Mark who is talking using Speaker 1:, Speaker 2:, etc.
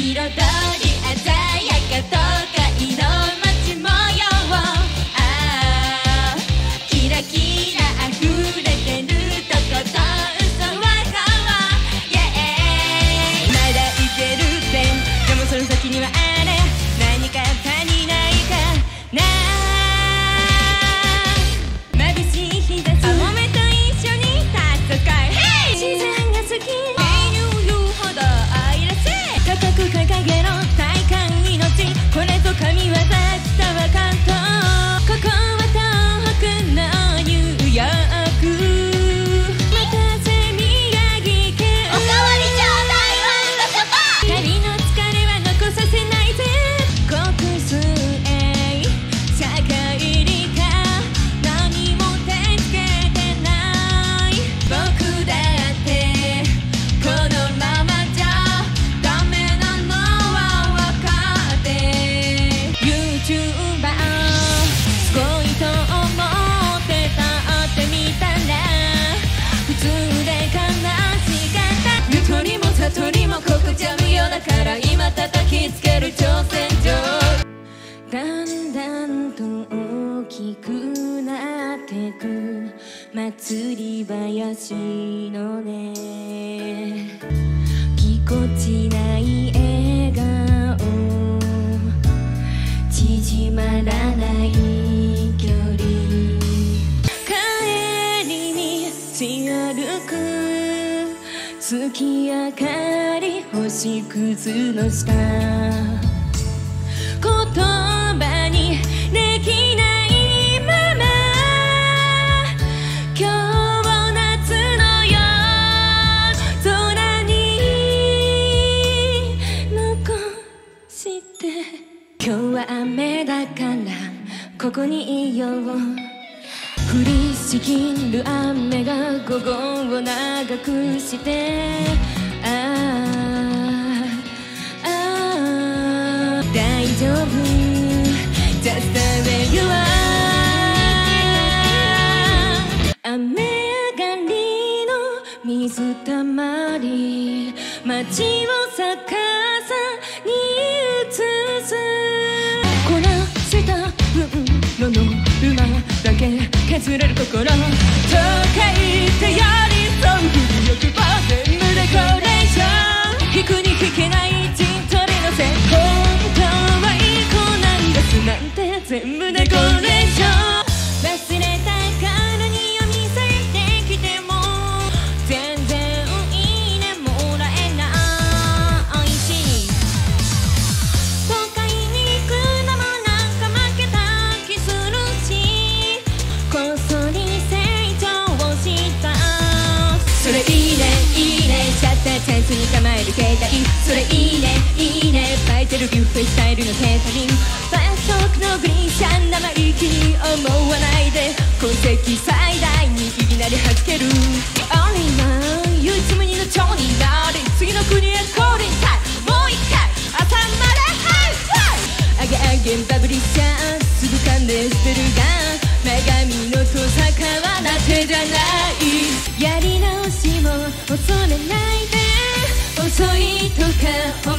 Speaker 1: 彩りだんだんと大きくなってく。祭り林のね。ぎこちない笑顔。縮まらない距離。帰り道歩く。月明かり星屑の下。だからここにいよう。降りしきる雨が午後を長くして。ああああ大丈夫。Just the way you are 雨上がりの水たまり。街を逆さに映す。分の馬だけ削れる心と書いてやりそう欲望全部デコレーション引くに引けない陣取りのせ本当はいい子なんですなんて全部デコレーションいいねいいねシャッターチャンスに構える携帯。それいいねいいねバイテルビュッフェスタイルのケータリングファーストクのグリーン車生意気に思わないで。痕跡最大にいきなり弾ける。Only one 唯一無二の蝶になり次の国へ降臨。タイムもう一回朝までハイファイ。あげあげバブリちゃんすぐ噛んで捨てるが女神の小坂はなぜじゃない。やり直しも恐れないで。遅いとか